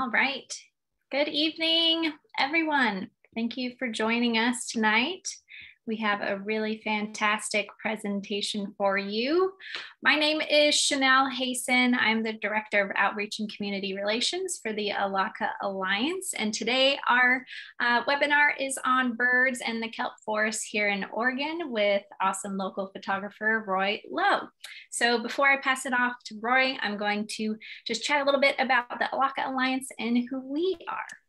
All right. Good evening, everyone. Thank you for joining us tonight. We have a really fantastic presentation for you. My name is Chanel Hayson. I'm the Director of Outreach and Community Relations for the Elakha Alliance. And today our uh, webinar is on birds and the kelp forest here in Oregon with awesome local photographer, Roy Lowe. So before I pass it off to Roy, I'm going to just chat a little bit about the Elakha Alliance and who we are.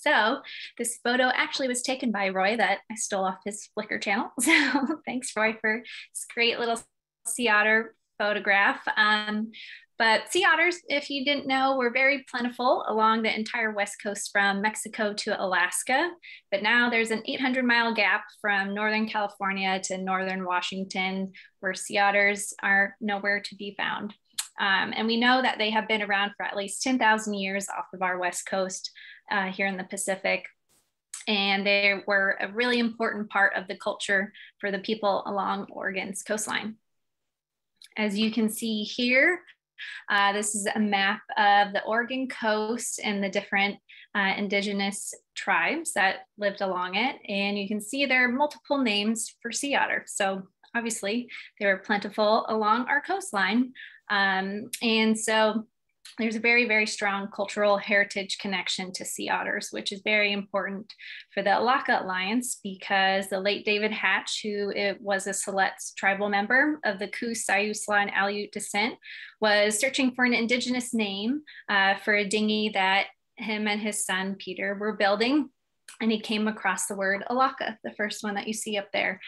So this photo actually was taken by Roy that I stole off his Flickr channel. So thanks Roy for this great little sea otter photograph. Um, but sea otters, if you didn't know, were very plentiful along the entire west coast from Mexico to Alaska. But now there's an 800 mile gap from Northern California to Northern Washington where sea otters are nowhere to be found. Um, and we know that they have been around for at least 10,000 years off of our west coast uh, here in the Pacific. And they were a really important part of the culture for the people along Oregon's coastline. As you can see here, uh, this is a map of the Oregon coast and the different uh, indigenous tribes that lived along it. And you can see there are multiple names for sea otter. So obviously they were plentiful along our coastline. Um, and so there's a very, very strong cultural heritage connection to sea otters, which is very important for the Elakha Alliance because the late David Hatch, who was a Siletz tribal member of the Coos, Siuslaw, and Aleut descent, was searching for an indigenous name uh, for a dinghy that him and his son Peter were building. And he came across the word Elakha, the first one that you see up there.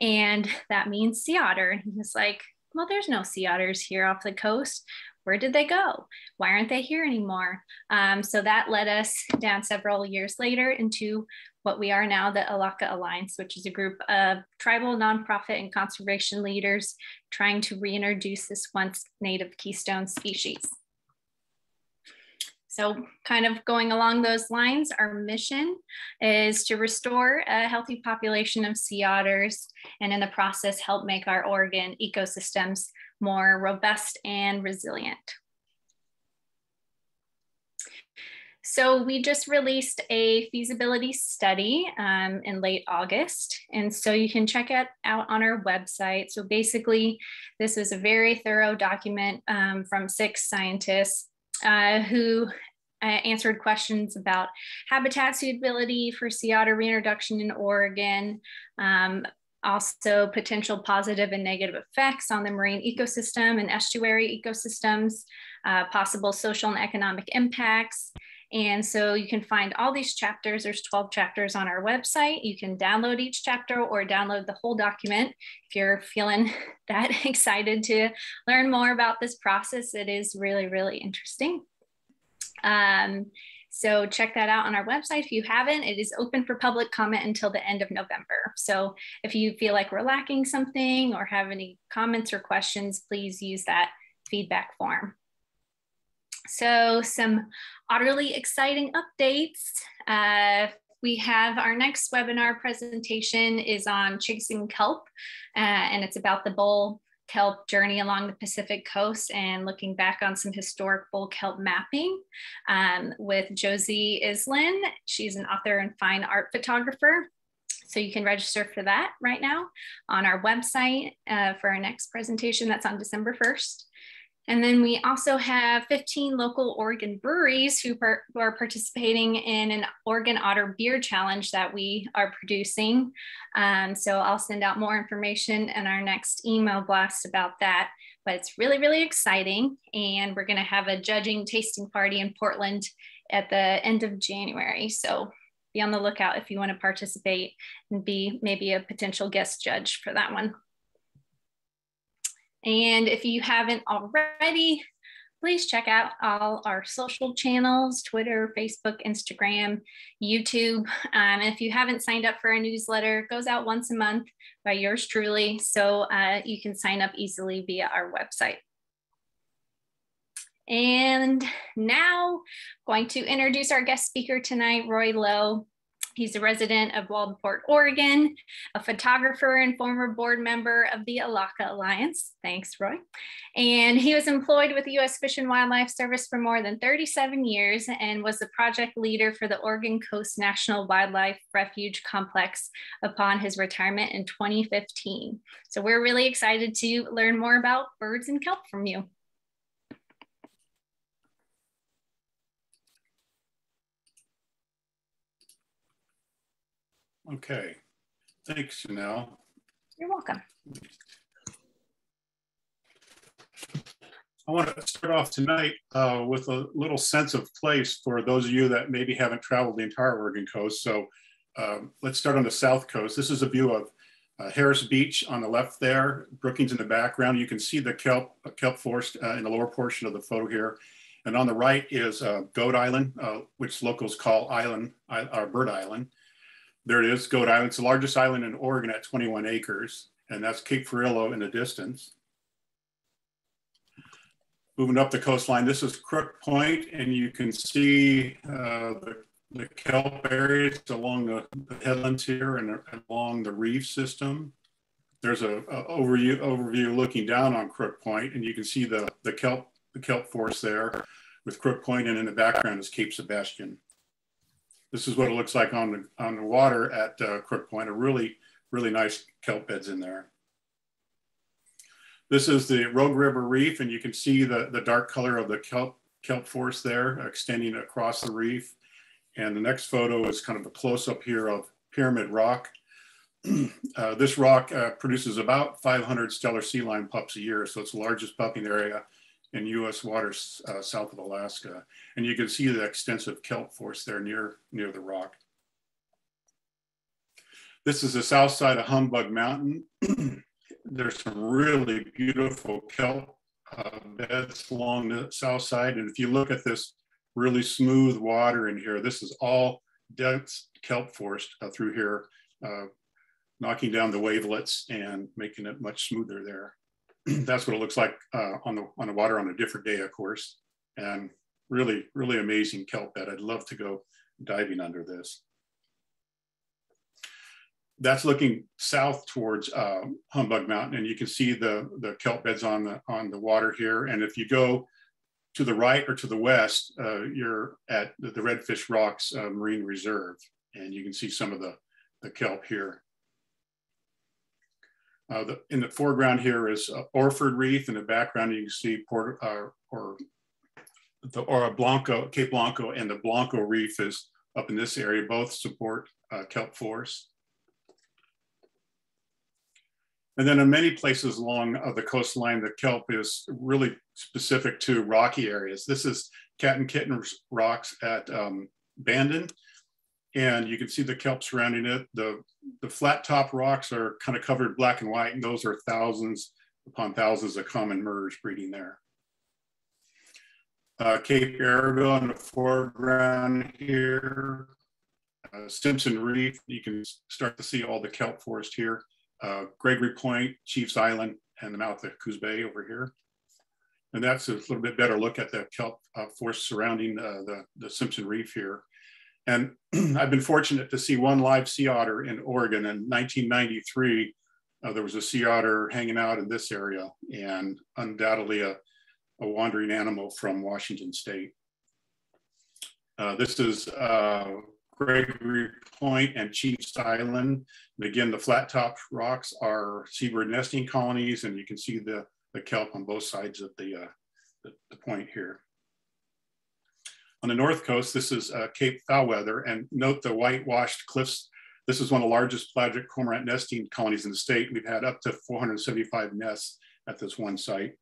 And that means sea otter. And he was like, well, there's no sea otters here off the coast where did they go? Why aren't they here anymore? Um, so that led us down several years later into what we are now, the Elakha Alliance, which is a group of tribal, nonprofit, and conservation leaders trying to reintroduce this once native keystone species. So, kind of going along those lines, our mission is to restore a healthy population of sea otters and in the process help make our Oregon ecosystems more robust and resilient. So we just released a feasibility study um, in late August. And so you can check it out on our website. So basically, this was a very thorough document um, from six scientists uh, who uh, answered questions about habitat suitability for sea otter reintroduction in Oregon, um, also potential positive and negative effects on the marine ecosystem and estuary ecosystems, uh, possible social and economic impacts. And so you can find all these chapters. There's 12 chapters on our website. You can download each chapter or download the whole document if you're feeling that excited to learn more about this process. It is really, really interesting. Um, so check that out on our website. If you haven't, it is open for public comment until the end of November. So if you feel like we're lacking something or have any comments or questions, please use that feedback form. So some utterly exciting updates. Uh, we have our next webinar presentation is on chasing kelp, uh, and it's about the bull kelp journey along the Pacific coast and looking back on some historic bull kelp mapping um, with Josie Iselin. She's an author and fine art photographer. So you can register for that right now on our website uh, for our next presentation. That's on December 1st. And then we also have 15 local Oregon breweries who, who, are participating in an Oregon Otter Beer Challenge that we are producing. Um, so I'll send out more information in our next email blast about that. But it's really, really exciting. And we're going to have a judging tasting party in Portland at the end of January. So be on the lookout if you want to participate and be maybe a potential guest judge for that one. And if you haven't already, please check out all our social channels Twitter, Facebook, Instagram, YouTube. Um, and if you haven't signed up for our newsletter, it goes out once a month by yours truly. So uh, you can sign up easily via our website. And now, going to introduce our guest speaker tonight, Roy Lowe. He's a resident of Waldport, Oregon, a photographer and former board member of the Elakha Alliance. Thanks, Roy. And he was employed with the U.S. Fish and Wildlife Service for more than 37 years and was the project leader for the Oregon Coast National Wildlife Refuge Complex upon his retirement in 2015. So we're really excited to learn more about birds and kelp from you. Okay, thanks, Janelle. You're welcome. I want to start off tonight uh, with a little sense of place for those of you that maybe haven't traveled the entire Oregon coast. So um, let's start on the south coast. This is a view of uh, Harris Beach on the left there, Brookings in the background. You can see the kelp, uh, kelp forest uh, in the lower portion of the photo here. And on the right is uh, Goat Island, uh, which locals call Island, or Bird Island. There it is, Goat Island. It's the largest island in Oregon at 21 acres, and that's Cape Ferrelo in the distance. Moving up the coastline, this is Crook Point, and you can see uh, the, the, kelp areas along the, the headlands here and along the reef system. There's a, a, overview, overview looking down on Crook Point, and you can see the, the kelp the kelp forest there with Crook Point, and in the background is Cape Sebastian. This is what it looks like on the, on the water at uh, Crook Point, a really, really nice kelp beds in there. This is the Rogue River Reef, and you can see the, the dark color of the kelp, kelp forest there extending across the reef. And the next photo is kind of a close-up here of Pyramid Rock. uh, this rock uh, produces about 500 Steller sea lion pups a year, so it's the largest pupping area in US waters uh, south of Alaska. And you can see the extensive kelp forest there near, near the rock. This is the south side of Humbug Mountain. There's some really beautiful kelp uh, beds along the south side. And if you look at this really smooth water in here, this is all dense kelp forest uh, through here, uh, knocking down the wavelets and making it much smoother there. that's what it looks like uh, on the on the water on a different day, of course. And really, really amazing kelp bed. I'd love to go diving under this. That's looking south towards uh, Humbug Mountain, and you can see the the kelp beds on the on the water here. And if you go to the right or to the west, uh, you're at the, Redfish Rocks uh, Marine Reserve, and you can see some of the the kelp here. Uh, the, in the foreground here is uh, Orford Reef. In the background, you can see Port, uh, or the Ora Blanco, Cape Blanco, and the Blanco Reef is up in this area. Both support uh, kelp forests. And then in many places along uh, the coastline, the kelp is really specific to rocky areas. This is Cat and Kitten rocks at um, Bandon and you can see the kelp surrounding it. The, the flat top rocks are kind of covered black and white, and those are thousands upon thousands of common murres breeding there. Uh, Cape Arago in the foreground here. Uh, Simpson Reef, you can start to see all the kelp forest here. Uh, Gregory Point, Chiefs Island, and the mouth of Coos Bay over here. And that's a little bit better look at the kelp uh, forest surrounding uh, the, the Simpson Reef here. And I've been fortunate to see one live sea otter in Oregon in 1993. Uh, there was a sea otter hanging out in this area and undoubtedly a, a wandering animal from Washington state. Uh, this is uh, Gregory Point and Chiefs Island. And again, the flat top rocks are seabird nesting colonies and you can see the, the kelp on both sides of the, uh, the, the point here. On the north coast, this is uh, Cape Foulweather, and note the whitewashed cliffs. This is one of the largest pelagic cormorant nesting colonies in the state. We've had up to 475 nests at this one site.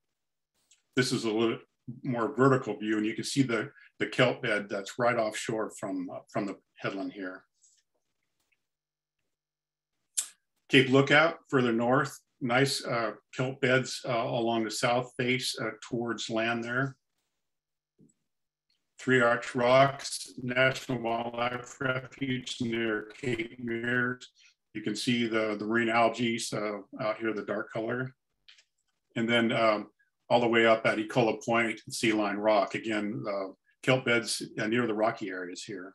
This is a little more vertical view, and you can see the, the kelp bed that's right offshore from, uh, from the headland here. Cape Lookout, further north, nice uh, kelp beds uh, along the south face uh, towards land there. Three Arch Rocks National Wildlife Refuge near Cape Meares. You can see the, the marine algae uh, out here, the dark color. And then um, all the way up at Ecola Point and Sea Lion Rock, again, uh, kelp beds uh, near the rocky areas here.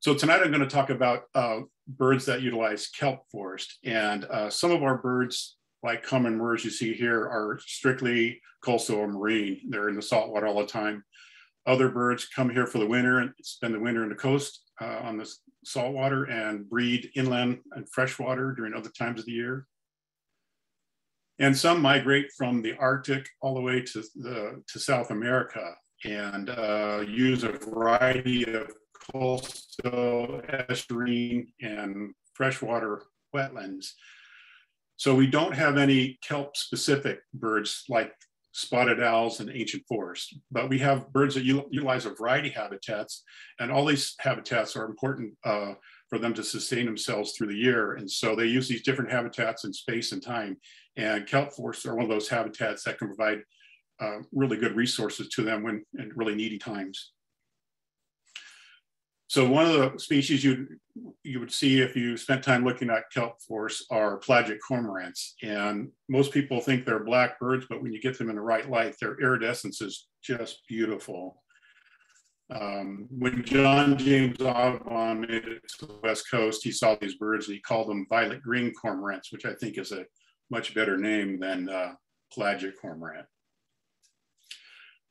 So tonight I'm going to talk about uh, birds that utilize kelp forest. And uh, some of our birds, like common murres you see here, are strictly coastal or marine. They're in the saltwater all the time. Other birds come here for the winter and spend the winter in the coast uh, on the saltwater and breed inland and freshwater during other times of the year. And some migrate from the Arctic all the way to, the, to South America and uh, use a variety of coastal, estuarine, and freshwater wetlands. So we don't have any kelp specific birds like spotted owls and ancient forests. but we have birds that utilize a variety of habitats and all these habitats are important uh, for them to sustain themselves through the year. And so they use these different habitats in space and time and kelp forests are one of those habitats that can provide uh, really good resources to them when in really needy times. So one of the species you you would see if you spent time looking at kelp forests are pelagic cormorants. And most people think they're black birds, but when you get them in the right light, their iridescence is just beautiful. Um, when John James Audubon made it to the West Coast, he saw these birds and he called them violet green cormorants, which I think is a much better name than uh, pelagic cormorant.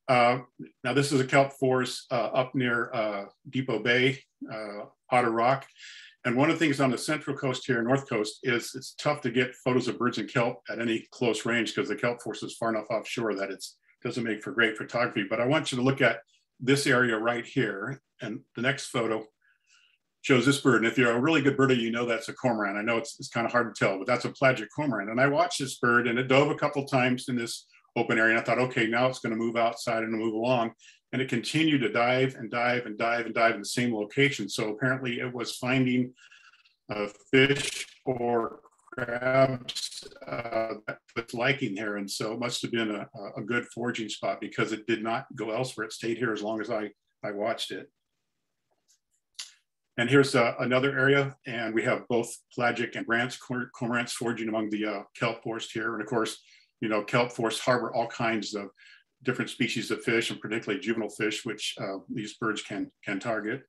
Uh, now this is a kelp forest uh, up near uh, Depoe Bay, uh, Otter Rock. And one of the things on the central coast here, north coast, is it's tough to get photos of birds and kelp at any close range because the kelp forest is far enough offshore that it doesn't make for great photography. But I want you to look at this area right here. And the next photo shows this bird. And if you're a really good birder, you know that's a cormorant. I know it's, it's kind of hard to tell, but that's a pelagic cormorant. And I watched this bird and it dove a couple times in this open area. And I thought, okay, now it's going to move outside and move along. And it continued to dive and dive and dive and dive in the same location. So apparently it was finding a fish or crabs uh, that's liking here. And so it must have been a, a good foraging spot because it did not go elsewhere. It stayed here as long as I, I watched it. And here's uh, another area, and we have both pelagic and Brandt's cormorants foraging among the uh, kelp forest here. And of course, you know, kelp forests harbor all kinds of different species of fish, and particularly juvenile fish, which uh, these birds can, can target.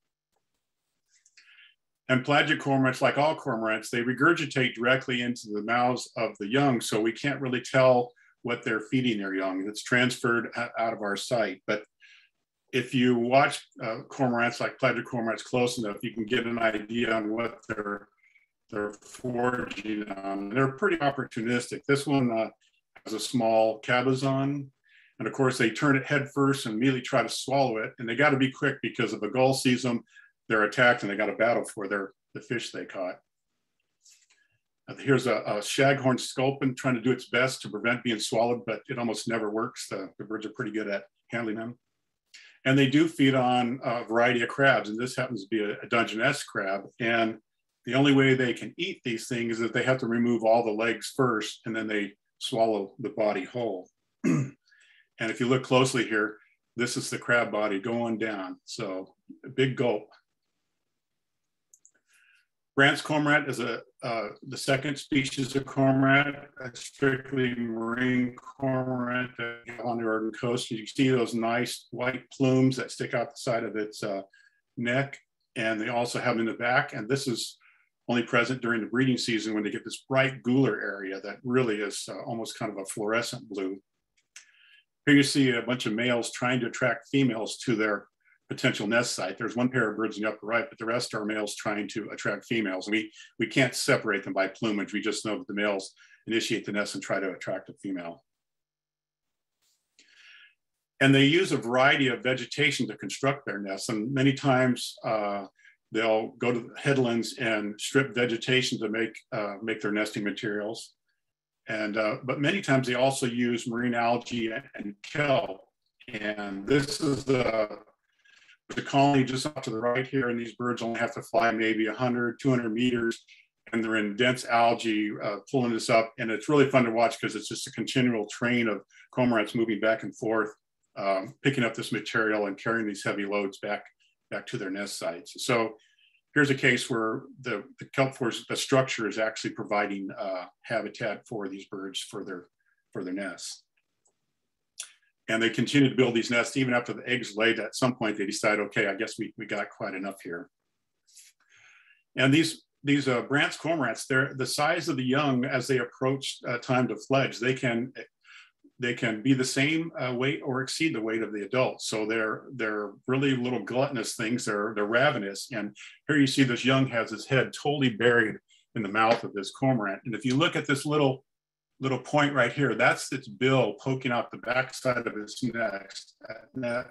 And pelagic cormorants, like all cormorants, they regurgitate directly into the mouths of the young, so we can't really tell what they're feeding their young. It's transferred out of our sight. But if you watch uh, cormorants like pelagic cormorants close enough, you can get an idea on what they're they're foraging on. They're pretty opportunistic. This one uh, a small cabezon. and of course they turn it head first and immediately try to swallow it. And they got to be quick because if a gull sees them, they're attacked and they got to battle for their the fish they caught. Uh, here's a, a, staghorn sculpin trying to do its best to prevent being swallowed, but it almost never works. The, the birds are pretty good at handling them. And they do feed on a variety of crabs, and this happens to be a, a Dungeness crab. And the only way they can eat these things is that they have to remove all the legs first, and then they swallow the body whole. and if you look closely here, this is the crab body going down. So a big gulp. Brandt's cormorant is a uh, the second species of cormorant, a strictly marine cormorant on the Oregon coast. You see those nice white plumes that stick out the side of its uh, neck, and they also have in the back. And this is only present during the breeding season when they get this bright gular area that really is uh, almost kind of a fluorescent blue. Here you see a bunch of males trying to attract females to their potential nest site. There's one pair of birds in the upper right, but the rest are males trying to attract females. We, we can't separate them by plumage. We just know that the males initiate the nest and try to attract a female. And they use a variety of vegetation to construct their nests. And many times uh, they'll go to the headlands and strip vegetation to make, uh, make their nesting materials. And, uh, but many times they also use marine algae and kelp. And this is the the colony just off to the right here, and these birds only have to fly maybe 100, 200 meters, and they're in dense algae uh, pulling this up. And it's really fun to watch because it's just a continual train of cormorants moving back and forth, um, picking up this material and carrying these heavy loads back, back to their nest sites. So here's a case where the, the kelp forest, the structure is actually providing uh, habitat for these birds for their, for their nests. And they continue to build these nests even after the eggs laid. At some point, they decide, okay, I guess we, we got quite enough here. And these these uh, Brandt's cormorants, they're the size of the young as they approach uh, time to fledge. They can they can be the same uh, weight or exceed the weight of the adults. So they're they're really little gluttonous things. They're they're ravenous. And here you see this young has his head totally buried in the mouth of this cormorant. And if you look at this little little point right here, that's its bill poking out the backside of its neck, neck,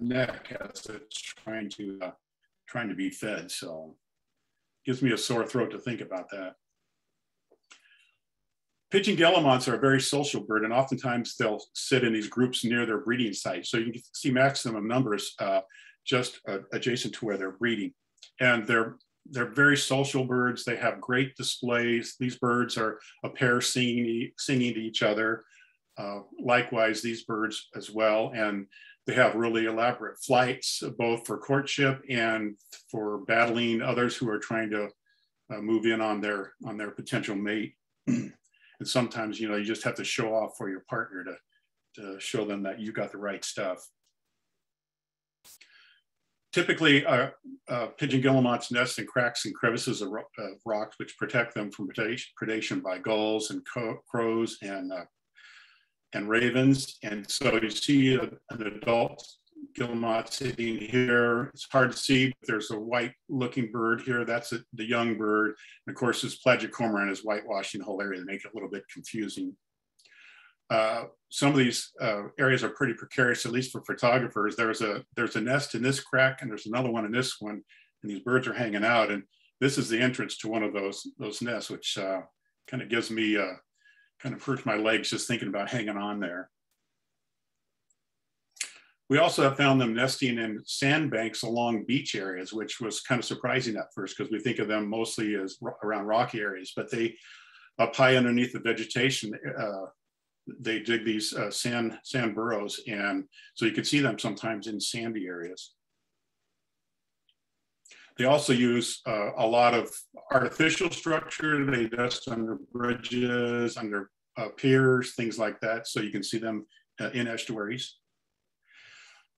neck as it's trying to uh, trying to be fed. So gives me a sore throat to think about that. Pigeon guillemots are a very social bird, and oftentimes they'll sit in these groups near their breeding site. So you can see maximum numbers uh, just uh, adjacent to where they're breeding. And they're they're very social birds. They have great displays. These birds are a pair singing, singing to each other. Uh, likewise, these birds as well. And they have really elaborate flights, both for courtship and for battling others who are trying to uh, move in on their on their potential mate. and sometimes, you know, you just have to show off for your partner to, to show them that you got the right stuff. Typically, uh, uh, pigeon guillemots nest in cracks and crevices of, ro rocks, which protect them from predation, predation by gulls and crows and uh, and ravens. And so you see a, an adult guillemot sitting here. It's hard to see, but there's a white looking bird here. That's a, the young bird. And of course, this pelagic cormorant is whitewashing the whole area to make it a little bit confusing. Uh, some of these uh, areas are pretty precarious, at least for photographers. There's a there's a nest in this crack, and there's another one in this one, and these birds are hanging out. And this is the entrance to one of those those nests, which uh, kind of gives me uh, kind of hurts my legs just thinking about hanging on there. We also have found them nesting in sandbanks along beach areas, which was kind of surprising at first because we think of them mostly as around rocky areas, but they up high underneath the vegetation, uh, they dig these uh, sand sand burrows, and so you can see them sometimes in sandy areas. They also use uh, a lot of artificial structure. They nest under bridges, under uh, piers, things like that. So you can see them uh, in estuaries.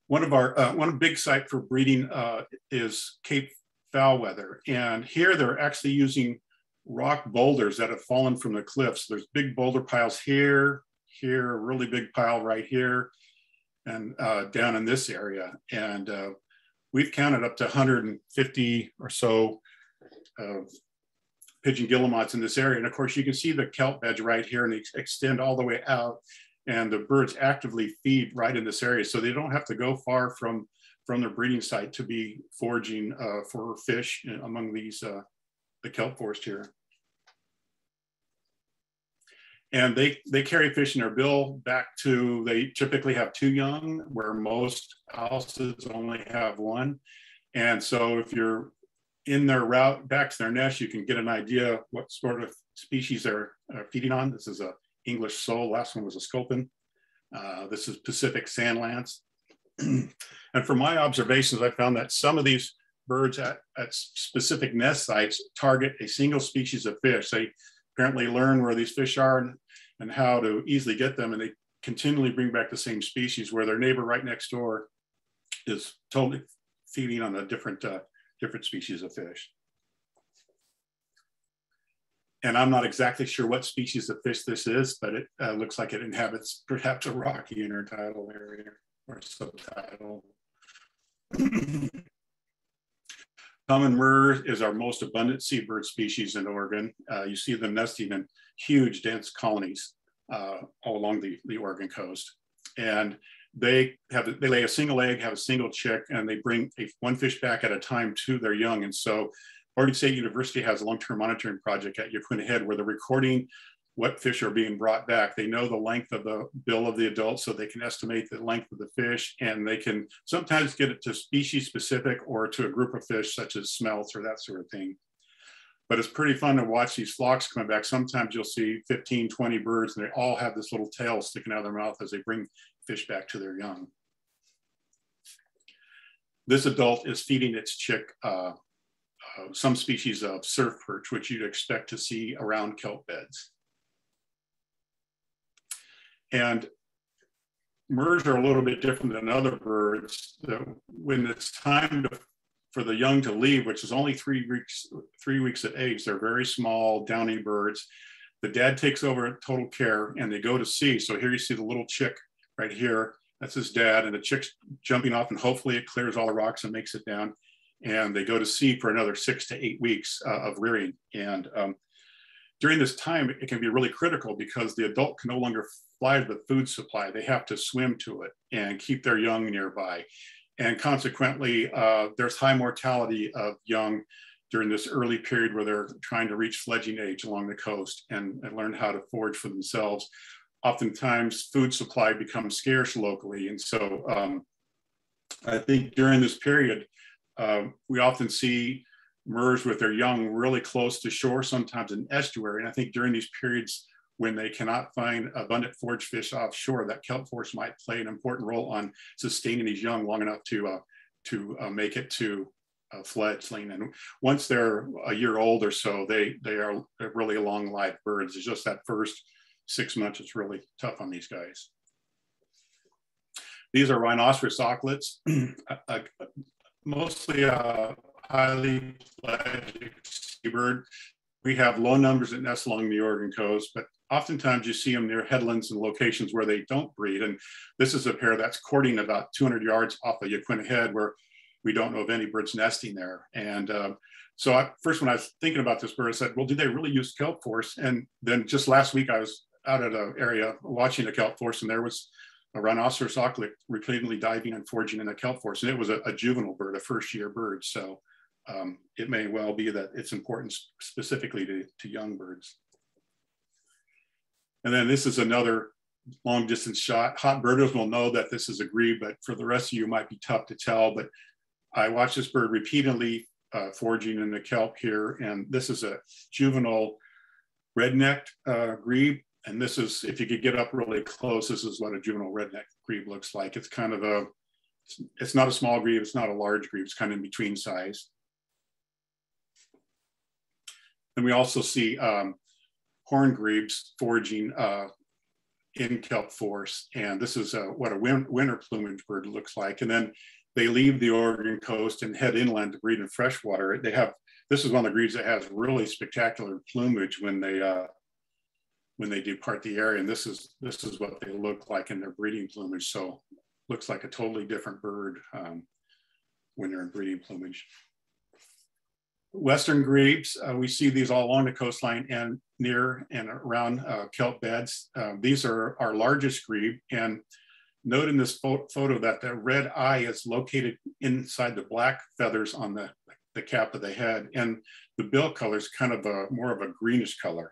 One of our, uh, one big site for breeding uh, is Cape Foulweather. And here they're actually using rock boulders that have fallen from the cliffs. There's big boulder piles here, here, a really big pile right here, and uh, down in this area. And uh, we've counted up to 150 or so pigeon guillemots in this area. And of course, you can see the kelp beds right here and they extend all the way out. And the birds actively feed right in this area. So they don't have to go far from, from their breeding site to be foraging uh, for fish among these, uh, the kelp forest here. And they, they carry fish in their bill back to, they typically have two young, where most houses only have one. And so if you're in their route back to their nest, you can get an idea what sort of species they're uh, feeding on. This is a English sole, last one was a sculpin. Uh, this is Pacific sand lance. and from my observations, I found that some of these birds at, at specific nest sites target a single species of fish. They apparently learn where these fish are and, and how to easily get them. And they continually bring back the same species where their neighbor right next door is totally feeding on a different, uh, different species of fish. And I'm not exactly sure what species of fish this is, but it uh, looks like it inhabits perhaps a rocky intertidal area or subtidal. Common murre is our most abundant seabird species in Oregon. Uh, you see them nesting in huge dense colonies uh, all along the, the Oregon coast. And they have they lay a single egg, have a single chick, and they bring a, one fish back at a time to their young. And so Oregon State University has a long-term monitoring project at Yaquina Head where they're recording what fish are being brought back. They know the length of the bill of the adult, so they can estimate the length of the fish, and they can sometimes get it to species specific or to a group of fish such as smelts or that sort of thing. But it's pretty fun to watch these flocks coming back. Sometimes you'll see 15, 20 birds, and they all have this little tail sticking out of their mouth as they bring fish back to their young. This adult is feeding its chick uh, uh, some species of surf perch, which you'd expect to see around kelp beds. And murres are a little bit different than other birds. When it's time to for the young to leave, which is only three weeks, three weeks at age. They're very small, downy birds. The dad takes over total care and they go to sea. So here you see the little chick right here. That's his dad, and the chick's jumping off, and hopefully it clears all the rocks and makes it down. And they go to sea for another six to eight weeks uh, of rearing. And um, during this time, it can be really critical because the adult can no longer fly to the food supply. They have to swim to it and keep their young nearby. And consequently, uh, there's high mortality of young during this early period where they're trying to reach fledging age along the coast and, and learn how to forage for themselves. Oftentimes, food supply becomes scarce locally. And so um, I think during this period, uh, we often see murres with their young really close to shore, sometimes an estuary. And I think during these periods, when they cannot find abundant forage fish offshore, that kelp forests might play an important role on sustaining these young long enough to uh, to uh, make it to uh, fledgling. And once they're a year old or so, they they are really long-lived birds. It's just that first six months is really tough on these guys. These are rhinoceros auklets, mostly a highly pelagic seabird. We have low numbers that nest along the Oregon coast, but oftentimes you see them near headlands and locations where they don't breed. And this is a pair that's courting about 200 yards off of Yaquina Head where we don't know of any birds nesting there. And uh, so I, first when I was thinking about this bird, I said, well, do they really use kelp forests? And then just last week I was out at an area watching a kelp forest and there was rhinoceros auklet repeatedly diving and foraging in the kelp forest. And it was a, a juvenile bird, a first year bird. So um, it may well be that it's important specifically to, to young birds. And then this is another long distance shot. Hot birders will know that this is a grebe, but for the rest of you, it might be tough to tell. But I watched this bird repeatedly uh, foraging in the kelp here. And this is a juvenile red-necked uh, grebe. And this is, if you could get up really close, this is what a juvenile red-necked grebe looks like. It's kind of a, it's not a small grebe, it's not a large grebe, it's kind of in between size. And we also see um, horn grebes foraging uh, in kelp forests. And this is uh, what a win winter plumage bird looks like. And then they leave the Oregon coast and head inland to breed in freshwater. They have, this is one of the grebes that has really spectacular plumage when they, uh, when they depart the area. And this is, this is what they look like in their breeding plumage. So looks like a totally different bird um, when they're in breeding plumage. Western grebes, uh, we see these all along the coastline and near and around uh, kelp beds. Uh, these are our largest grebe. And note in this photo that the red eye is located inside the black feathers on the, the cap of the head. And the bill color is kind of a more of a greenish color.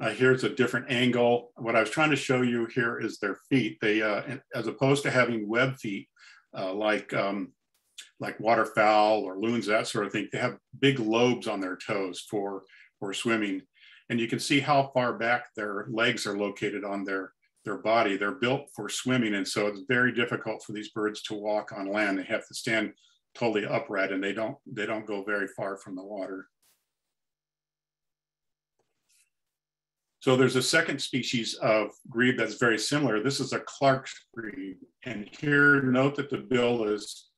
Uh, here's a different angle. What I was trying to show you here is their feet. They, uh, as opposed to having web feet, uh, like um, like waterfowl or loons, that sort of thing, they have big lobes on their toes for, for swimming. And you can see how far back their legs are located on their, their body. They're built for swimming. And so it's very difficult for these birds to walk on land. They have to stand totally upright and they don't, they don't go very far from the water. So there's a second species of grebe that's very similar. This is a Clark's grebe. And here, note that the bill is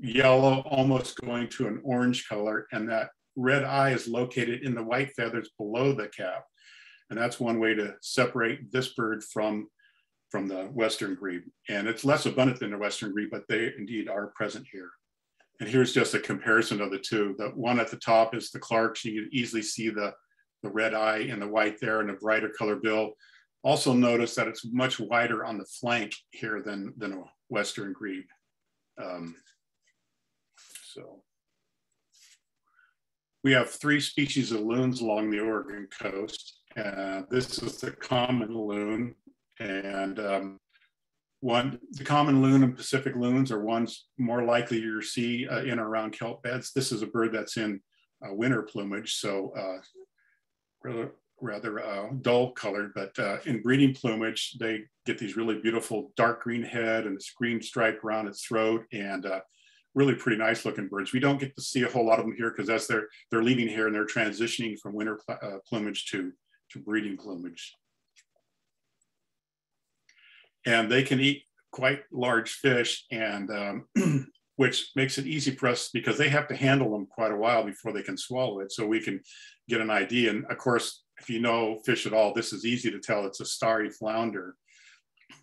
yellow, almost going to an orange color, and that red eye is located in the white feathers below the cap. And that's one way to separate this bird from, from the Western grebe. And it's less abundant than the Western grebe, but they indeed are present here. And here's just a comparison of the two. The one at the top is the Clark's. You can easily see the, the red eye and the white there and a brighter color bill. Also notice that it's much wider on the flank here than, than a Western grebe. Um, so we have three species of loons along the Oregon coast. Uh, this is the common loon and um, one, the common loon and Pacific loons are ones more likely to see uh, in around kelp beds. This is a bird that's in uh, winter plumage, so uh, rather, rather uh, dull colored, but uh, in breeding plumage, they get these really beautiful dark green head and this green stripe around its throat and uh, really pretty nice looking birds. We don't get to see a whole lot of them here because as they're they're leaving here and they're transitioning from winter uh, plumage to to breeding plumage. And they can eat quite large fish. And um, which makes it easy for us because they have to handle them quite a while before they can swallow it. So we can get an idea. And of course, if you know fish at all, this is easy to tell it's a starry flounder.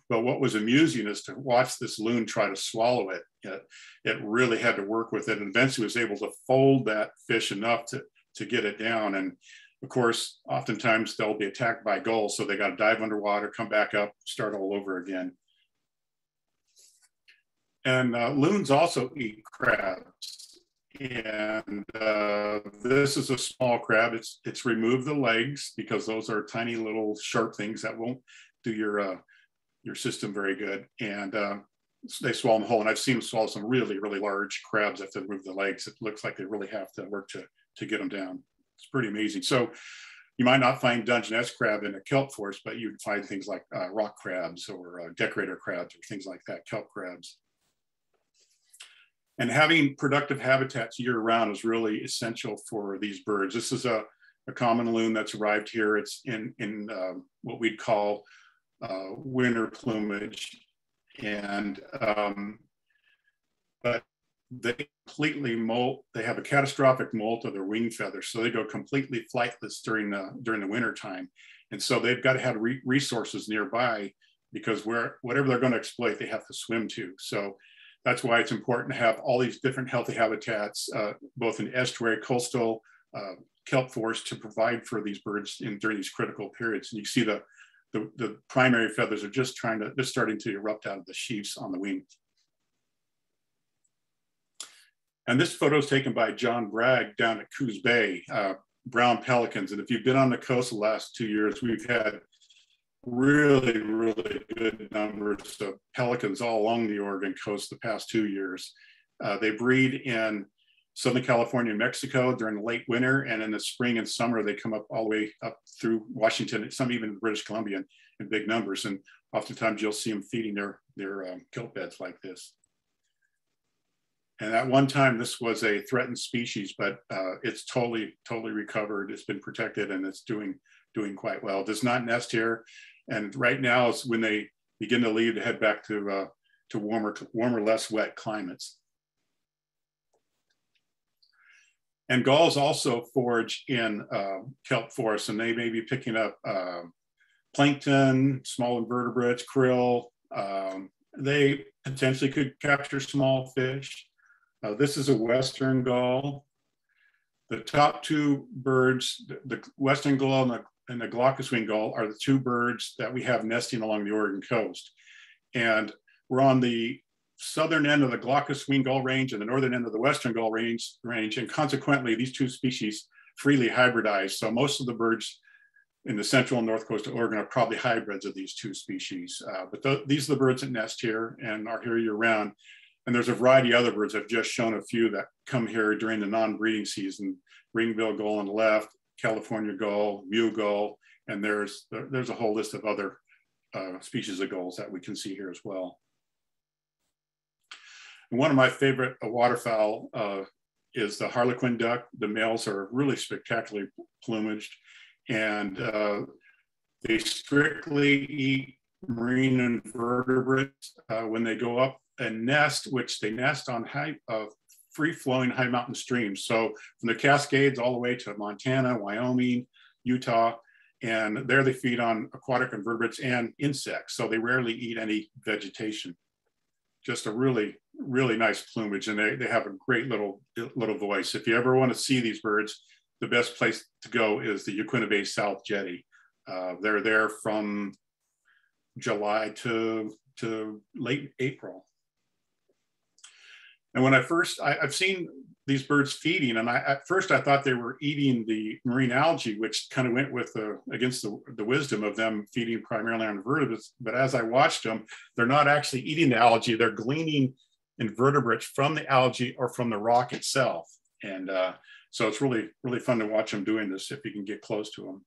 But what was amusing is to watch this loon try to swallow it. It, it really had to work with it and eventually was able to fold that fish enough to, to get it down. And of course, oftentimes they'll be attacked by gulls. So they got to dive underwater, come back up, start all over again. And uh, loons also eat crabs. And uh, this is a small crab. It's it's removed the legs because those are tiny little sharp things that won't do your uh, your system very good. And uh, they swallow them whole. And I've seen them swallow some really really large crabs if they remove the legs. It looks like they really have to work to to get them down. It's pretty amazing. So you might not find Dungeness crab in a kelp forest, but you'd find things like uh, rock crabs or uh, decorator crabs or things like that, kelp crabs. And having productive habitats year round is really essential for these birds. This is a, a common loon that's arrived here. It's in, in uh, what we'd call uh, winter plumage. And, um, but they completely molt, they have a catastrophic molt of their wing feathers. So they go completely flightless during the, during the winter time. And so they've got to have re resources nearby because where, whatever they're going to exploit, they have to swim to. So that's why it's important to have all these different healthy habitats, uh, both in estuary, coastal, uh, kelp forest to provide for these birds in, during these critical periods. And you see the, the, the, primary feathers are just trying to, just starting to erupt out of the sheaths on the wing. And this photo is taken by John Bragg down at Coos Bay, uh, brown pelicans. And if you've been on the coast the last two years, we've had really, really good numbers of pelicans all along the Oregon coast the past two years. Uh, they breed in Southern California and Mexico during the late winter, and in the spring and summer, they come up all the way up through Washington, some even British Columbia in, in big numbers. And oftentimes you'll see them feeding their, their um, kelp beds like this. And at one time, this was a threatened species, but uh, it's totally, totally recovered. It's been protected and it's doing, doing quite well. Does not nest here. And right now is when they begin to leave to head back to, uh, to warmer, warmer, less wet climates. And gulls also forage in uh, kelp forests, and they may be picking up uh, plankton, small invertebrates, krill. Um, they potentially could capture small fish. Uh, this is a western gull. The top two birds, the, the western gull and the and the glaucous wing gull are the two birds that we have nesting along the Oregon coast. And we're on the southern end of the glaucous wing gull range and the northern end of the western gull range, range. And consequently, these two species freely hybridize. So most of the birds in the central and north coast of Oregon are probably hybrids of these two species. Uh, but th these are the birds that nest here and are here year round. And there's a variety of other birds. I've just shown a few that come here during the non-breeding season. Ringbill gull on the left, California gull, Mew gull, and there's, there's a whole list of other uh, species of gulls that we can see here as well. And one of my favorite uh, waterfowl uh, is the harlequin duck. The males are really spectacularly plumaged and uh, they strictly eat marine invertebrates uh, when they go up and nest, which they nest on high, uh, free flowing high mountain streams. So from the Cascades all the way to Montana, Wyoming, Utah, and there they feed on aquatic invertebrates and insects. So they rarely eat any vegetation. Just a really, really nice plumage and they, they have a great little, little voice. If you ever want to see these birds, the best place to go is the Yaquina Bay South Jetty. Uh, they're there from July to, to late April. And when I first, I, have seen these birds feeding, and I, at first I thought they were eating the marine algae, which kind of went with the, against the, the wisdom of them feeding primarily on vertebrates. But as I watched them, they're not actually eating the algae; they're gleaning invertebrates from the algae or from the rock itself. And uh, so it's really, really fun to watch them doing this if you can get close to them.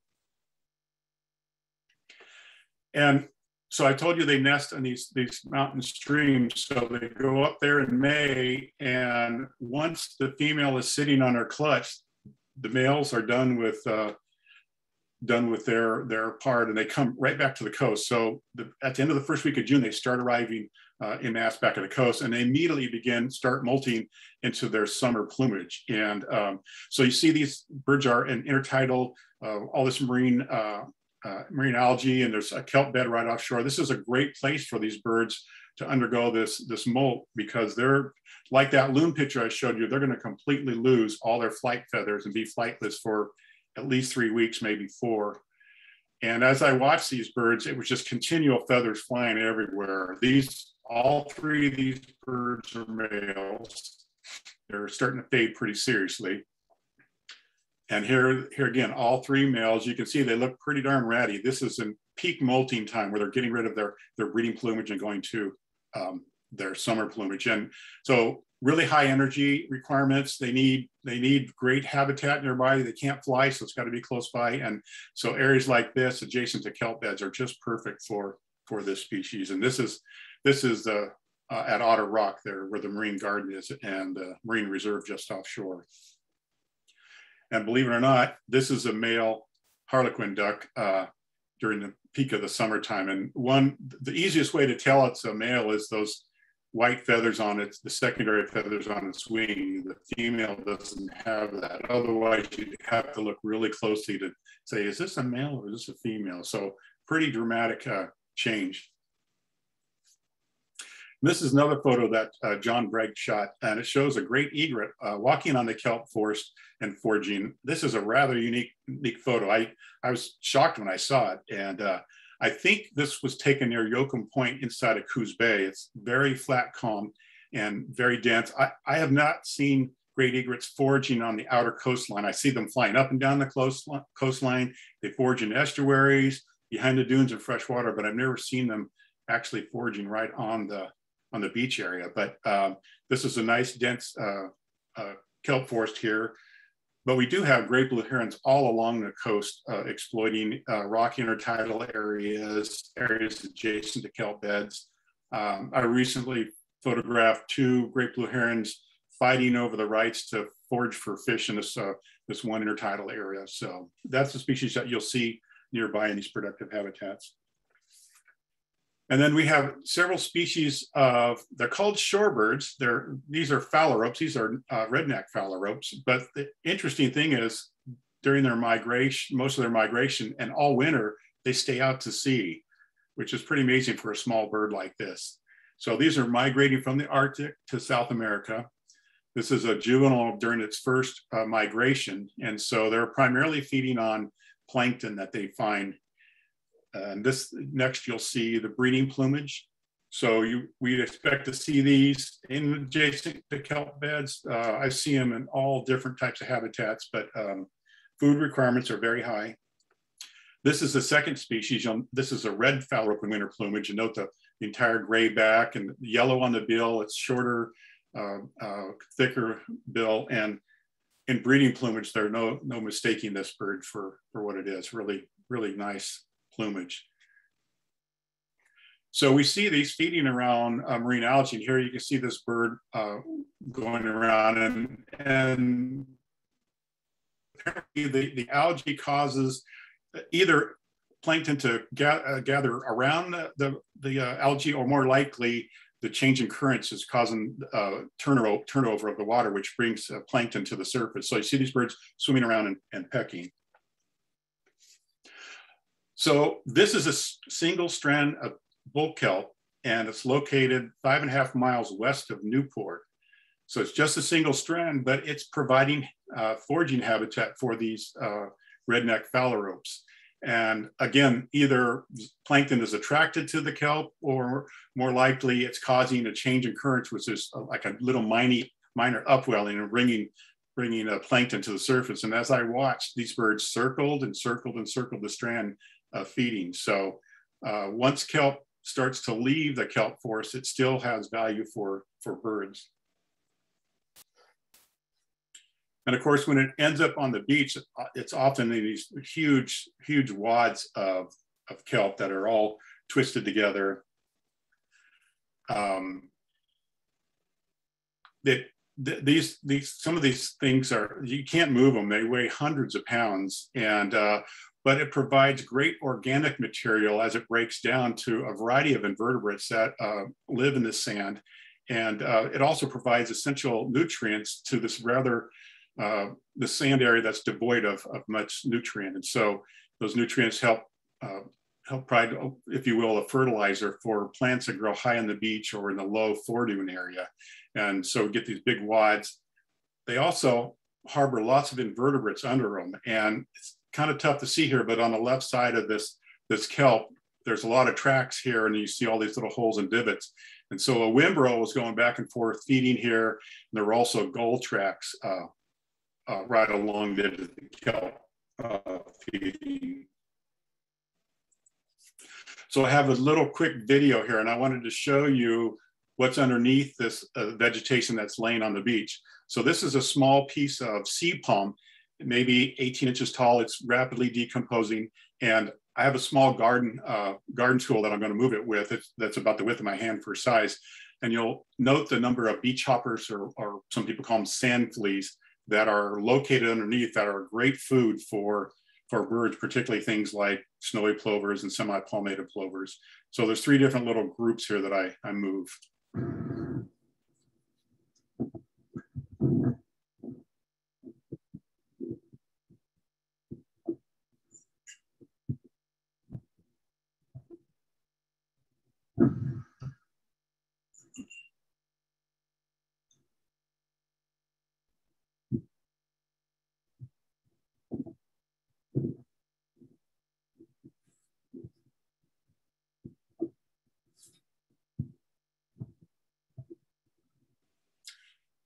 And so I told you they nest on these, these mountain streams. So they go up there in May, and once the female is sitting on her clutch, the males are done with uh, done with their their part, and they come right back to the coast. So the, at the end of the first week of June, they start arriving uh, in mass back at the coast, and they immediately begin start molting into their summer plumage. And um, so you see these birds are in intertidal, uh, all this marine uh, uh, marine algae, and there's a kelp bed right offshore. This is a great place for these birds to undergo this this molt because they're like that loon picture I showed you. They're going to completely lose all their flight feathers and be flightless for at least three weeks, maybe four. And as I watched these birds, it was just continual feathers flying everywhere. These, all three of these birds are males. They're starting to fade pretty seriously. And here, here again, all three males, you can see they look pretty darn ratty. This is in peak molting time where they're getting rid of their, their breeding plumage and going to um, their summer plumage. And so really high energy requirements. They need they need great habitat nearby. They can't fly, so it's got to be close by. And so areas like this, adjacent to kelp beds, are just perfect for for this species. And this is this is the uh, at Otter Rock there, where the Marine Garden is, and uh, Marine Reserve just offshore. And believe it or not, this is a male harlequin duck uh, during the peak of the summertime. And one, the easiest way to tell it's a male is those white feathers on its, the secondary feathers on its wing. The female doesn't have that. Otherwise, you'd have to look really closely to say, is this a male or is this a female? So pretty dramatic uh, change. This is another photo that uh, John Bragg shot, and it shows a great egret uh, walking on the kelp forest and foraging. This is a rather unique, unique photo. I, I was shocked when I saw it, and uh, I think this was taken near Yoakam Point inside of Coos Bay. It's very flat, calm, and very dense. I, I have not seen great egrets foraging on the outer coastline. I see them flying up and down the coastline. They forage in estuaries, behind the dunes and freshwater, but I've never seen them actually foraging right on the on the beach area. But um, this is a nice dense uh, uh, kelp forest here. But we do have great blue herons all along the coast uh, exploiting uh, rocky intertidal areas, areas adjacent to kelp beds. Um, I recently photographed two great blue herons fighting over the rights to forage for fish in this, uh, this one intertidal area. So that's the species that you'll see nearby in these productive habitats. And then we have several species of, they're called shorebirds. They're, these are phalaropes, these are uh, redneck phalaropes. But the interesting thing is during their migration, most of their migration and all winter, they stay out to sea, which is pretty amazing for a small bird like this. So these are migrating from the Arctic to South America. This is a juvenile during its first uh, migration. And so they're primarily feeding on plankton that they find and this next, you'll see the breeding plumage. So you, we'd expect to see these in adjacent to kelp beds. Uh, I see them in all different types of habitats, but um, food requirements are very high. This is the second species. This is a red phalarope winter plumage. And note the, the, entire gray back and yellow on the bill. It's shorter, uh, uh, thicker bill. And in breeding plumage, there's no, no mistaking this bird for, for what it is. Really, really nice plumage. So we see these feeding around uh, marine algae. And here you can see this bird uh, going around and, and apparently the, the algae causes either plankton to ga uh, gather around the, the, the uh, algae or more likely the change in currents is causing uh, turnover, turnover of the water, which brings uh, plankton to the surface. So you see these birds swimming around and, and pecking. So this is a single strand of bull kelp and it's located five and a half miles west of Newport. So it's just a single strand, but it's providing uh, foraging habitat for these uh, redneck phalaropes. And again, either plankton is attracted to the kelp or more likely it's causing a change in currents, which is uh, like a little minor, minor upwelling and bringing, bringing a plankton to the surface. And as I watched, these birds circled and circled and circled the strand uh, feeding. So uh, once kelp starts to leave the kelp forest, it still has value for, for birds. And of course, when it ends up on the beach, uh, it's often in these huge, huge wads of, of kelp that are all twisted together. Um, that these these some of these things are you can't move them they weigh hundreds of pounds and uh, but it provides great organic material as it breaks down to a variety of invertebrates that uh, live in the sand. And uh, it also provides essential nutrients to this rather, uh, the sand area that's devoid of, of much nutrient. And so those nutrients help, uh, help provide, if you will, a fertilizer for plants that grow high on the beach or in the low floor foredune area. And so get these big wads. They also harbor lots of invertebrates under them. And kind of tough to see here, but on the left side of this, this kelp, there's a lot of tracks here and you see all these little holes and divots. And so a whimbrel was going back and forth feeding here. And there were also gull tracks uh, uh, right along the, the kelp uh, feeding. So I have a little quick video here and I wanted to show you what's underneath this uh, vegetation that's laying on the beach. So this is a small piece of sea palm maybe 18 inches tall. It's rapidly decomposing. And I have a small garden uh, garden tool that I'm going to move it with. It's, that's about the width of my hand for size. And you'll note the number of beach hoppers, or, or some people call them sand fleas, that are located underneath that are great food for, for birds, particularly things like snowy plovers and semi-palmated plovers. So there's three different little groups here that I, I move.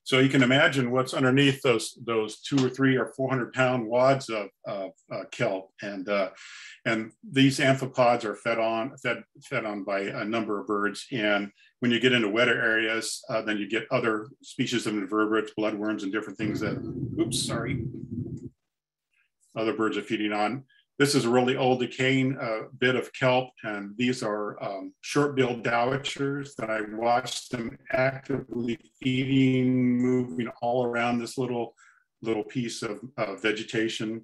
So you can imagine what's underneath those those two or three or 400 pound wads of, of uh, kelp. And, uh, and these amphipods are fed on, fed, fed on by a number of birds. And when you get into wetter areas, uh, then you get other species of invertebrates, bloodworms and different things that, oops, sorry, other birds are feeding on. This is a really old decaying uh, bit of kelp, and these are um, short-billed dowitchers that I watched them actively feeding, moving all around this little, little piece of uh, vegetation.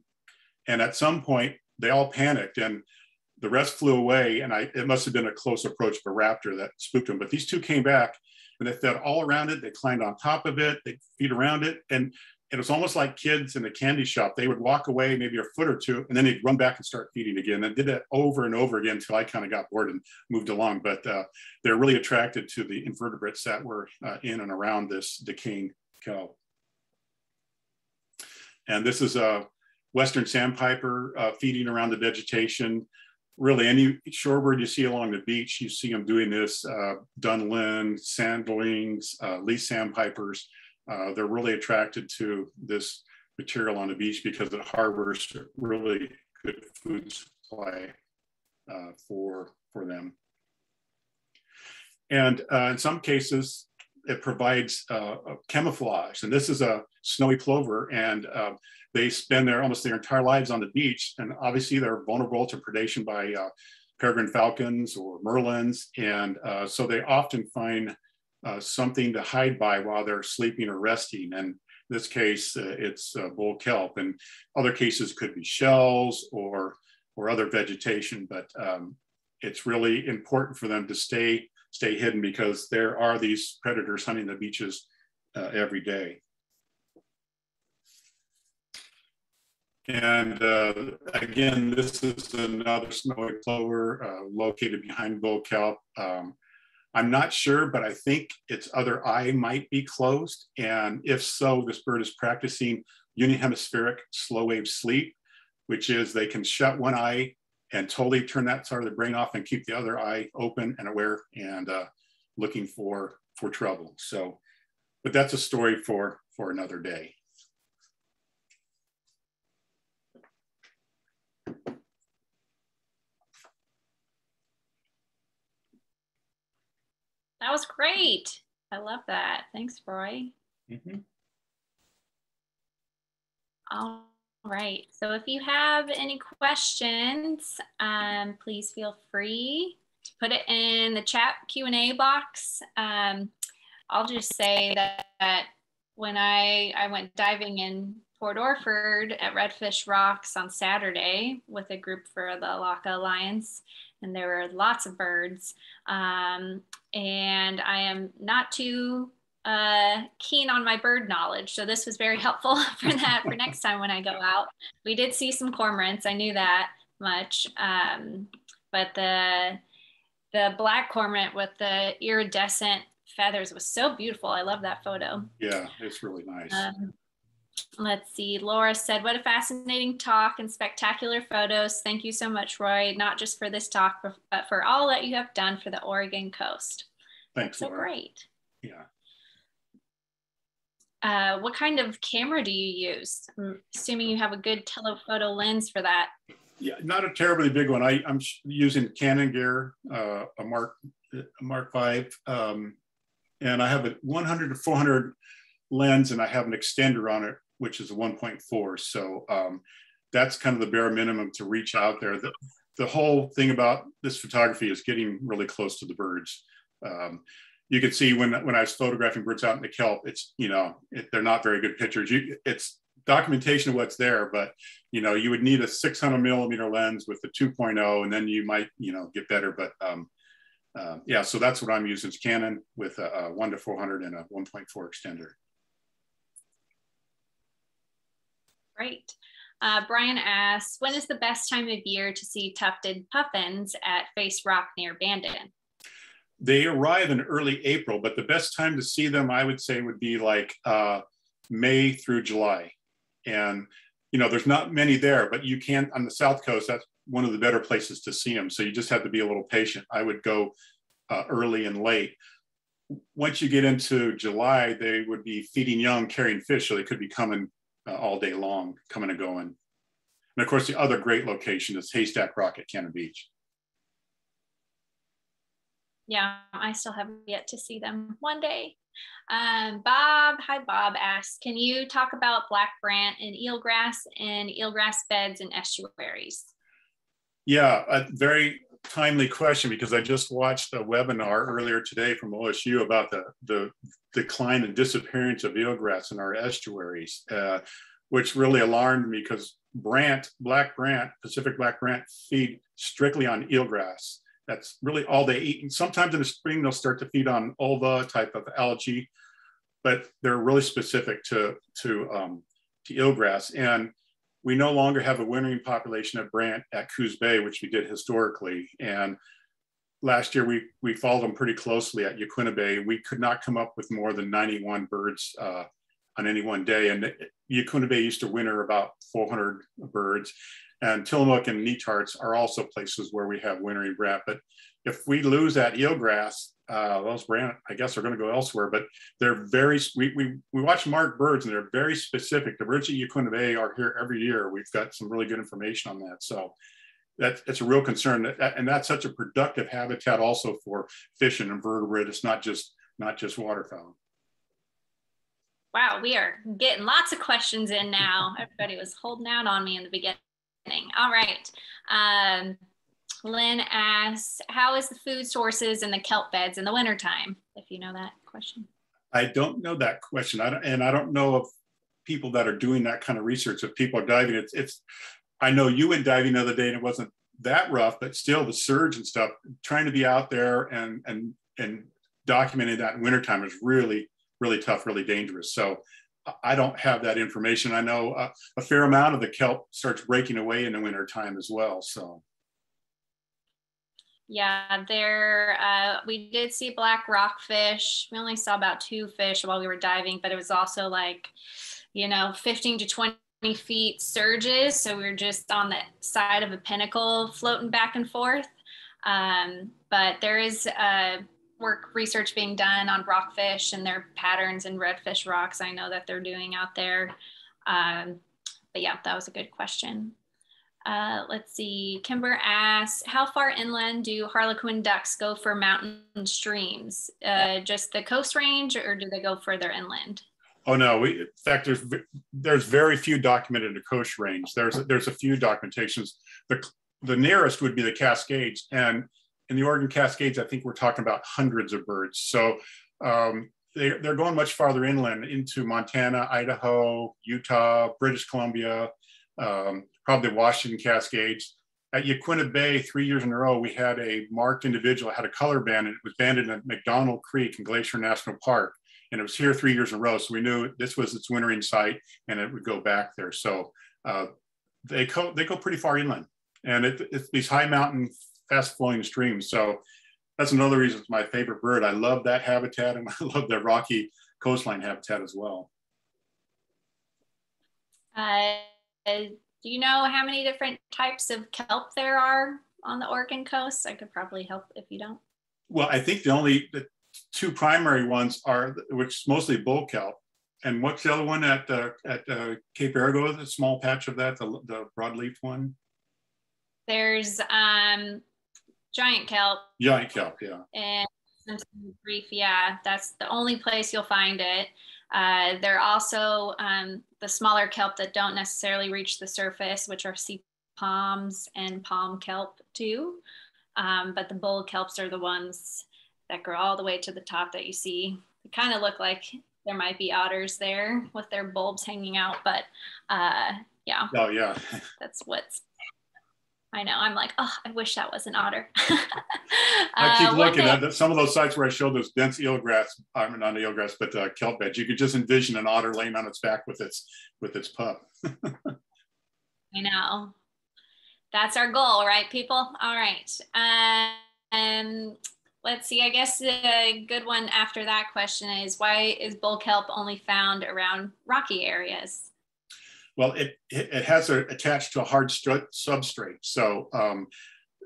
And at some point, they all panicked and the rest flew away. And I, it must have been a close approach of a raptor that spooked them. But these two came back and they fed all around it. They climbed on top of it. They feed around it. And it was almost like kids in a candy shop. They would walk away maybe a foot or two, and then they'd run back and start feeding again. And did that over and over again until I kind of got bored and moved along. But uh, they're really attracted to the invertebrates that were uh, in and around this decaying kelp. And this is a western sandpiper uh, feeding around the vegetation. Really, any shorebird you see along the beach, you see them doing this. Uh, Dunlin, sanderlings, uh, least sandpipers uh, they're really attracted to this material on the beach because it harbors really good food supply uh, for, for them. And uh, in some cases, it provides uh, camouflage. And this is a snowy plover, and uh, they spend their almost their entire lives on the beach. And obviously, they're vulnerable to predation by uh, peregrine falcons or merlins. And so they often find uh, something to hide by while they're sleeping or resting. And this case, uh, it's uh, bull kelp. And other cases could be shells or, or other vegetation, but um, it's really important for them to stay, stay hidden because there are these predators hunting the beaches uh, every day. And uh, again, this is another snowy plover uh, located behind bull kelp. Um, I'm not sure, but I think its other eye might be closed. And if so, this bird is practicing unihemispheric slow wave sleep, which is they can shut one eye and totally turn that side of the brain off and keep the other eye open and aware and uh, looking for, for trouble. So, but that's a story for, for another day. That was great. I love that. Thanks, Roy. Mm-hmm. All right. So if you have any questions, um, please feel free to put it in the chat Q&A box. Um, I'll just say that, that when I, I went diving in Port Orford at Redfish Rocks on Saturday with a group for the Elakha Alliance, and there were lots of birds. Um, and I am not too uh, keen on my bird knowledge, so this was very helpful for that for next time when I go out. We did see some cormorants, I knew that much, um, but the the black cormorant with the iridescent feathers was so beautiful. I love that photo. Yeah, it's really nice. Um, let's see. Laura said, What a fascinating talk and spectacular photos. Thank you so much, Roy, not just for this talk, but for all that you have done for the Oregon coast. Thanks, so Laura. great. Yeah. Uh, what kind of camera do you use? I'm assuming you have a good telephoto lens for that. Yeah, not a terribly big one. I, am using Canon gear, uh, a Mark a Mark Five, um, and I have a 100 to 400 lens, and I have an extender on it, which is a 1.4. So um, that's kind of the bare minimum to reach out there. The, the whole thing about this photography is getting really close to the birds. Um, you can see when when I was photographing birds out in the kelp, it's you know it, they're not very good pictures. You, it's documentation of what's there, but you know you would need a 600 millimeter lens with the 2.0, and then you might you know get better. But um, uh, yeah, so that's what I'm using is Canon with a, a one to 400 and a 1.4 extender. Great. Uh, Brian asks, when is the best time of year to see tufted puffins at Face Rock near Bandon? They arrive in early April, but the best time to see them, I would say, would be like uh, May through July. And, you know, there's not many there, but you can, on the South Coast, that's one of the better places to see them. So you just have to be a little patient. I would go uh, early and late. Once you get into July, they would be feeding young, carrying fish, so they could be coming uh, all day long, coming and going. And of course, the other great location is Haystack Rock at Cannon Beach yeah, I still have yet to see them one day. Um, Bob, hi Bob, asks, can you talk about black brant and eelgrass and eelgrass beds and estuaries? Yeah, a very timely question because I just watched a webinar earlier today from OSU about the, the decline and disappearance of eelgrass in our estuaries, uh, which really alarmed me because brant, black brant, Pacific black brant feed strictly on eelgrass. That's really all they eat. And sometimes in the spring, they'll start to feed on ulva type of algae, but they're really specific to, to, um, to eelgrass. And we no longer have a wintering population of brant at Coos Bay, which we did historically. And last year we, we followed them pretty closely at Yaquina Bay. We could not come up with more than 91 birds uh, on any one day. And Yaquina Bay used to winter about 400 birds. And Tillamook and Netarts are also places where we have wintering brant. But if we lose that eelgrass, uh, those brant, I guess, are going to go elsewhere. But they're very, we, we, we watch marked birds and they're very specific. The birds at Yaquina Bay are here every year. We've got some really good information on that. So that, it's a real concern. That, and that's such a productive habitat also for fish and invertebrate. It's not just, not just waterfowl. Wow, we are getting lots of questions in now. Everybody was holding out on me in the beginning. All right. Um, Lynn asks, how is the food sources in the kelp beds in the wintertime? If you know that question. I don't know that question. I don't, and I don't know of people that are doing that kind of research. If people are diving, it's, it's, I know you went diving the other day and it wasn't that rough, but still the surge and stuff, trying to be out there and, and, and documenting that in wintertime is really, really tough, really dangerous. So I don't have that information. I know a, a fair amount of the kelp starts breaking away in the winter time as well. So. Yeah, there uh, we did see black rockfish. We only saw about two fish while we were diving, but it was also like, you know, 15 to 20 feet surges. So we were just on the side of a pinnacle floating back and forth. Um, but there is a work research being done on rockfish and their patterns in redfish rocks. I know that they're doing out there. Um, but yeah, that was a good question. Uh, let's see, Kimber asks, how far inland do harlequin ducks go for mountain streams? Uh, just the coast range or do they go further inland? Oh no, we, in fact, there's, there's very few documented in the coast range. There's, there's a few documentations. The, the nearest would be the Cascades and in the Oregon Cascades, I think we're talking about hundreds of birds. So um, they, they're going much farther inland into Montana, Idaho, Utah, British Columbia, um, probably Washington Cascades. At Yaquina Bay, three years in a row, we had a marked individual, had a color band, and it was banded at McDonald Creek in Glacier National Park. And it was here three years in a row. So we knew this was its wintering site and it would go back there. So uh, they, go, they go pretty far inland. And it, it's these high mountain, fast flowing streams. So that's another reason it's my favorite bird. I love that habitat and I love the rocky coastline habitat as well. Uh, do you know how many different types of kelp there are on the Oregon coast? I could probably help if you don't. Well, I think the only the two primary ones are, which is mostly bull kelp. And what's the other one at uh, at uh, Cape Arago? The small patch of that, the, the broadleaf one. There's um, giant kelp. Giant kelp, yeah. And Reef, yeah, that's the only place you'll find it. Uh, there are also um, the smaller kelp that don't necessarily reach the surface, which are sea palms and palm kelp too. Um, but the bull kelps are the ones that grow all the way to the top that you see. They kind of look like there might be otters there with their bulbs hanging out, but uh, yeah. Oh yeah. that's what's I know. I'm like, oh, I wish that was an otter. I keep uh, looking at some of those sites where I showed those dense eelgrass. I mean, not eelgrass, but uh, kelp beds. You could just envision an otter laying on its back with its with its pup. I know. That's our goal, right, people? All right. Um, let's see. I guess a good one after that question is why is bull kelp only found around rocky areas? Well, it, it, has a, attached to a hard substrate. So um,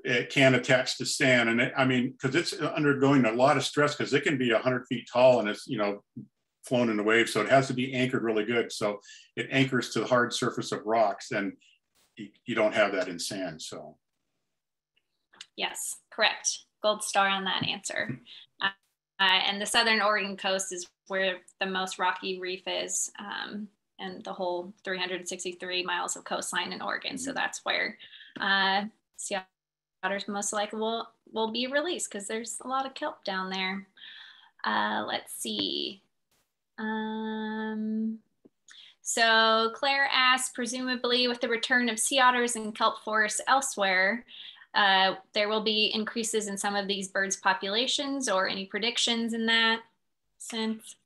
it can attach to sand. And it, I mean, because it's undergoing a lot of stress because it can be 100 feet tall and it's, you know, flown in the wave. So it has to be anchored really good. So it anchors to the hard surface of rocks and you, you don't have that in sand. So. Yes, correct. Gold star on that answer. Uh, and the southern Oregon coast is where the most rocky reef is. Um, and the whole 363 miles of coastline in Oregon. So mm-hmm. that's where uh, sea otters most likely will, will be released because there's a lot of kelp down there. Uh, let's see. Um, so Claire asked, presumably with the return of sea otters and kelp forests elsewhere, uh, there will be increases in some of these birds' populations or any predictions in that sense?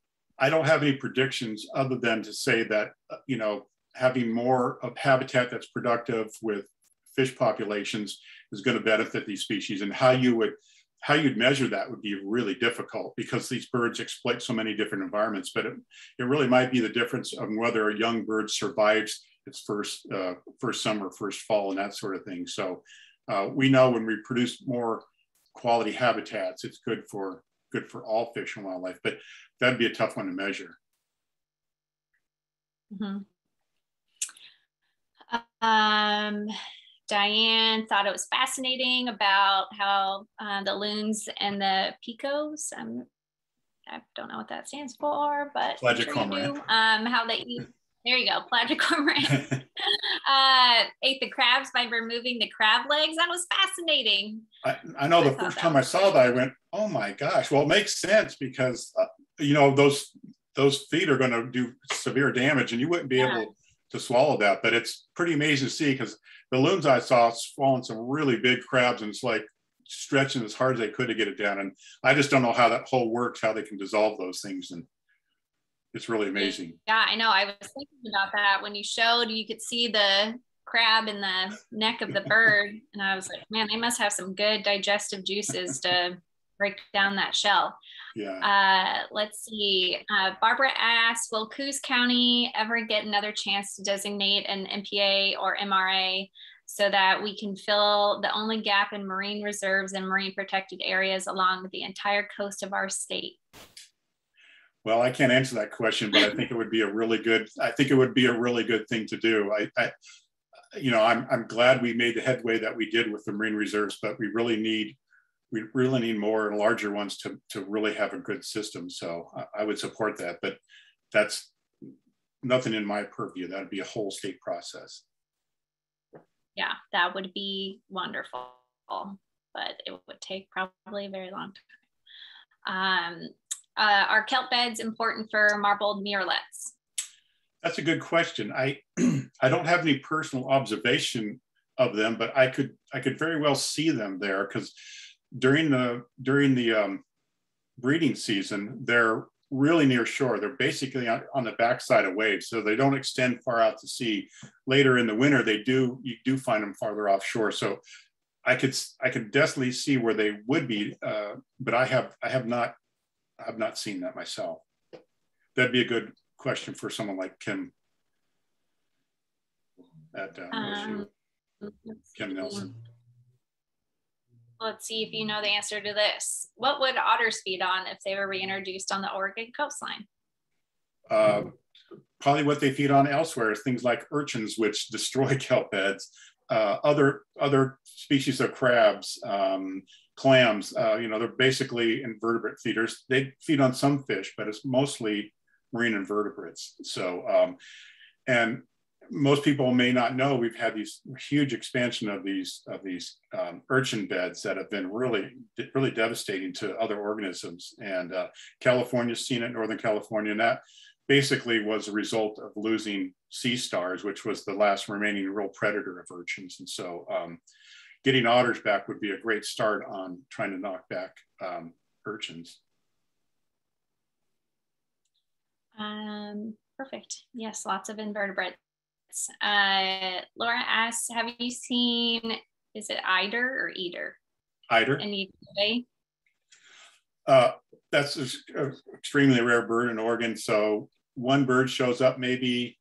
I don't have any predictions other than to say that, uh, you know, having more of habitat that's productive with fish populations is going to benefit these species. And how you would how you'd measure that would be really difficult because these birds exploit so many different environments. But it, it really might be the difference of whether a young bird survives its first uh, first summer first fall and that sort of thing. So uh, we know when we produce more quality habitats it's good for good for all fish and wildlife, but that'd be a tough one to measure. Mm-hmm. Um, Diane thought it was fascinating about how uh, the loons and the PECOs, um, I don't know what that stands for, but sure um, how they eat there you go, cormorant. uh, ate the crabs by removing the crab legs. That was fascinating. I, I know the I first time I saw that, I went, "Oh my gosh!" Well, it makes sense because uh, you know those those feet are going to do severe damage, and you wouldn't be yeah. able to swallow that. But it's pretty amazing to see because the loons I saw swallowing some really big crabs, and it's like stretching as hard as they could to get it down. And I just don't know how that whole works, how they can dissolve those things and it's really amazing. Yeah, I know. I was thinking about that when you showed, you could see the crab in the neck of the bird. And I was like, man, they must have some good digestive juices to break down that shell. Yeah. Uh, let's see. Uh, Barbara asked, will Coos County ever get another chance to designate an MPA or MRA so that we can fill the only gap in marine reserves and marine protected areas along the entire coast of our state? Well, I can't answer that question, but I think it would be a really good. I think it would be a really good thing to do. I, I you know, I'm I'm glad we made the headway that we did with the marine reserves, but we really need we really need more and larger ones to to really have a good system. So I, I would support that, but that's nothing in my purview. That would be a whole state process. Yeah, that would be wonderful, but it would take probably a very long time. Um, uh, are kelp beds important for marbled murrelets? That's a good question. I I don't have any personal observation of them, but I could I could very well see them there because during the during the um, breeding season, they're really near shore. They're basically on, on the backside of waves, so they don't extend far out to sea. Later in the winter, they do you do find them farther offshore. So I could I could definitely see where they would be, uh, but I have I have not I have not seen that myself. That'd be a good question for someone like Kim at uh, um, Kim Nelson. Let's see if you know the answer to this. What would otters feed on if they were reintroduced on the Oregon coastline? Uh, probably what they feed on elsewhere is things like urchins, which destroy kelp beds, uh, other other species of crabs, um, clams. Uh, you know, they're basically invertebrate feeders. They feed on some fish, but it's mostly marine invertebrates. So, um, and most people may not know we've had these huge expansion of these of these um, urchin beds that have been really really devastating to other organisms and uh, california's seen it northern california and that basically was a result of losing sea stars which was the last remaining real predator of urchins and so um, getting otters back would be a great start on trying to knock back um, urchins um, perfect yes lots of invertebrates uh, Laura asks, have you seen, is it eider or eater? Eider. Any way? Uh, that's an extremely rare bird in Oregon. So one bird shows up maybe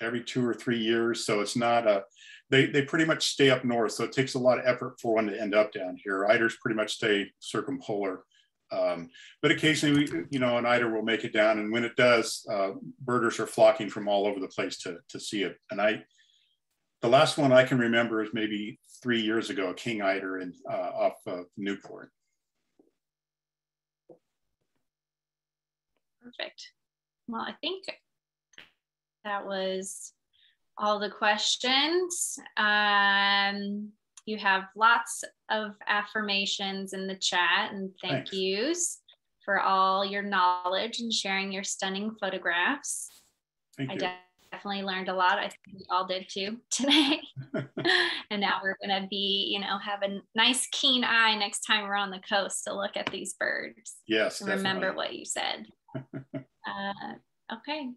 every two or three years. So it's not a, they, they pretty much stay up north. So it takes a lot of effort for one to end up down here. Eiders pretty much stay circumpolar. Um, but occasionally, we, you know, an eider will make it down, and when it does, uh, birders are flocking from all over the place to to see it. And I, the last one I can remember is maybe three years ago, a king eider in uh, off of Newport. Perfect. Well, I think that was all the questions. Um, you have lots of affirmations in the chat and thank Thanks. yous for all your knowledge and sharing your stunning photographs. Thank I you. definitely learned a lot. I think we all did too today. and now we're going to be, you know, have a nice keen eye next time we're on the coast to look at these birds. Yes. Remember what you said. uh, okay,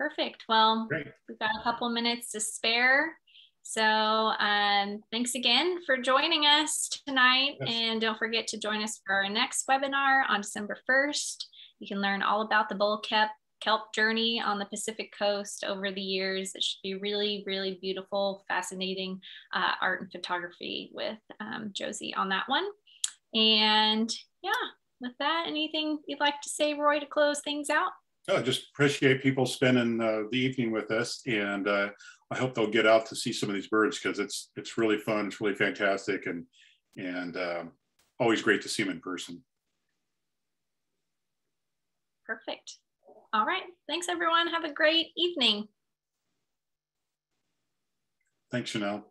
perfect. Well, Great. we've got a couple minutes to spare. So um, thanks again for joining us tonight. Yes. And don't forget to join us for our next webinar on December 1st. You can learn all about the bull kelp, kelp journey on the Pacific coast over the years. It should be really, really beautiful, fascinating uh, art and photography with um, Josie on that one. And yeah, with that, anything you'd like to say, Roy, to close things out? Oh, just appreciate people spending uh, the evening with us and uh, I hope they'll get out to see some of these birds because it's it's really fun. It's really fantastic and and um, always great to see them in person. Perfect. All right. Thanks, everyone. Have a great evening. Thanks, Chanel.